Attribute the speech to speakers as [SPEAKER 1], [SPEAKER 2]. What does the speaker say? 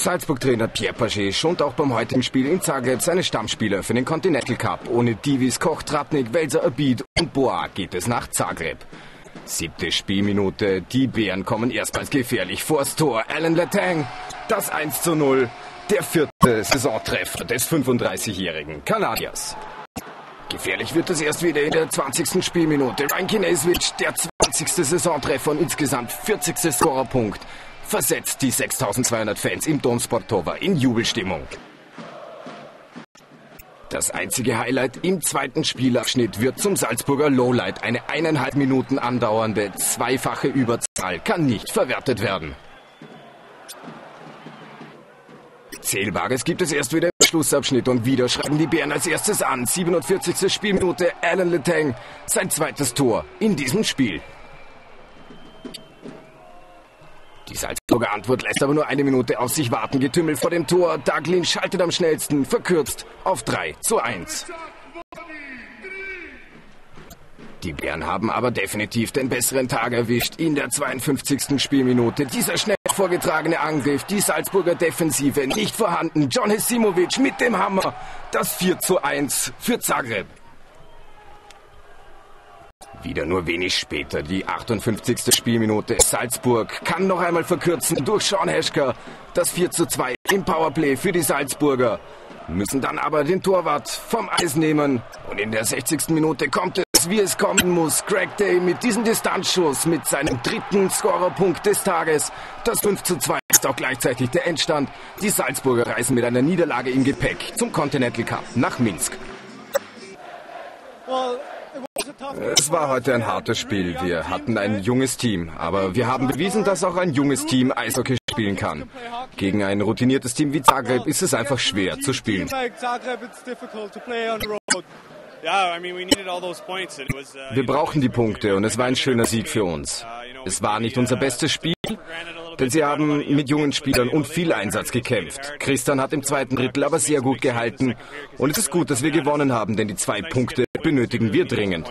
[SPEAKER 1] Salzburg-Trainer Pierre Paget schont auch beim heutigen Spiel in Zagreb seine Stammspieler für den Continental Cup. Ohne Divis, Koch, Tratnik, Welser, Abid und Boa geht es nach Zagreb. Siebte Spielminute. Die Bären kommen erstmals gefährlich vors Tor. Alan Letang. Das 1 zu 0. Der vierte Saisontreffer des 35-jährigen Kanadiers. Gefährlich wird es erst wieder in der 20. Spielminute. Ryan Kineswitsch, der 20. Saisontreffer und insgesamt 40. Scorerpunkt, versetzt die 6200 Fans im Dom Sportova in Jubelstimmung. Das einzige Highlight im zweiten Spielabschnitt wird zum Salzburger Lowlight. Eine eineinhalb Minuten andauernde zweifache Überzahl kann nicht verwertet werden. Zählbares gibt es erst wieder im Schlussabschnitt und wieder schreiben die Bären als erstes an. 47. Spielminute, Alan Letang, sein zweites Tor in diesem Spiel. Die Salzburger Antwort lässt aber nur eine Minute auf sich warten. Getümmel vor dem Tor. Daglin schaltet am schnellsten, verkürzt auf 3 zu 1. Die Bären haben aber definitiv den besseren Tag erwischt. In der 52. Spielminute dieser schnell vorgetragene Angriff, die Salzburger Defensive nicht vorhanden. John Hesimovic mit dem Hammer. Das 4 zu 1 für Zagreb. Wieder nur wenig später, die 58. Spielminute. Salzburg kann noch einmal verkürzen durch Sean Heschker. Das 4 zu 2 im Powerplay für die Salzburger. Müssen dann aber den Torwart vom Eis nehmen. Und in der 60. Minute kommt es, wie es kommen muss. Greg Day mit diesem Distanzschuss, mit seinem dritten Scorerpunkt des Tages. Das 5 zu 2 ist auch gleichzeitig der Endstand. Die Salzburger reisen mit einer Niederlage im Gepäck zum Continental Cup nach Minsk. Es war heute ein hartes Spiel. Wir hatten ein junges Team, aber wir haben bewiesen, dass auch ein junges Team Eishockey spielen kann. Gegen ein routiniertes Team wie Zagreb ist es einfach schwer zu spielen. Wir brauchen die Punkte und es war ein schöner Sieg für uns. Es war nicht unser bestes Spiel, denn sie haben mit jungen Spielern und viel Einsatz gekämpft. Christian hat im zweiten Drittel aber sehr gut gehalten und es ist gut, dass wir gewonnen haben, denn die zwei Punkte benötigen wir dringend.